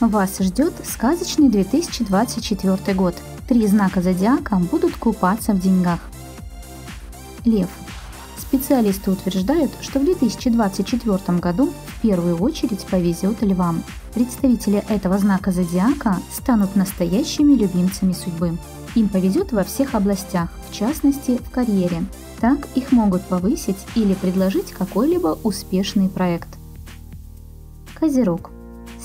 Вас ждет сказочный 2024 год. Три знака зодиака будут купаться в деньгах. Лев. Специалисты утверждают, что в 2024 году в первую очередь повезет львам. Представители этого знака зодиака станут настоящими любимцами судьбы. Им повезет во всех областях, в частности в карьере. Так их могут повысить или предложить какой-либо успешный проект. Козерог.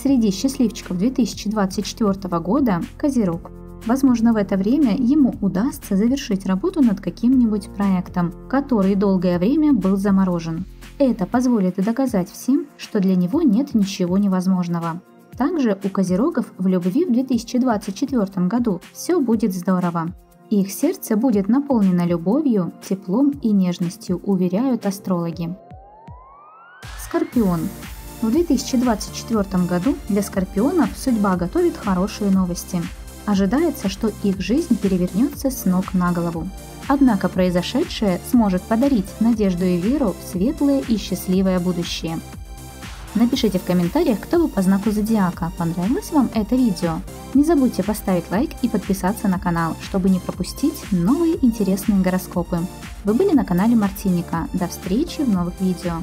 Среди счастливчиков 2024 года – Козерог. Возможно, в это время ему удастся завершить работу над каким-нибудь проектом, который долгое время был заморожен. Это позволит доказать всем, что для него нет ничего невозможного. Также у козерогов в любви в 2024 году все будет здорово. Их сердце будет наполнено любовью, теплом и нежностью, уверяют астрологи. Скорпион. В 2024 году для скорпионов судьба готовит хорошие новости. Ожидается, что их жизнь перевернется с ног на голову. Однако произошедшее сможет подарить надежду и веру в светлое и счастливое будущее. Напишите в комментариях, кто вы по знаку зодиака, понравилось вам это видео. Не забудьте поставить лайк и подписаться на канал, чтобы не пропустить новые интересные гороскопы. Вы были на канале Мартиника. До встречи в новых видео.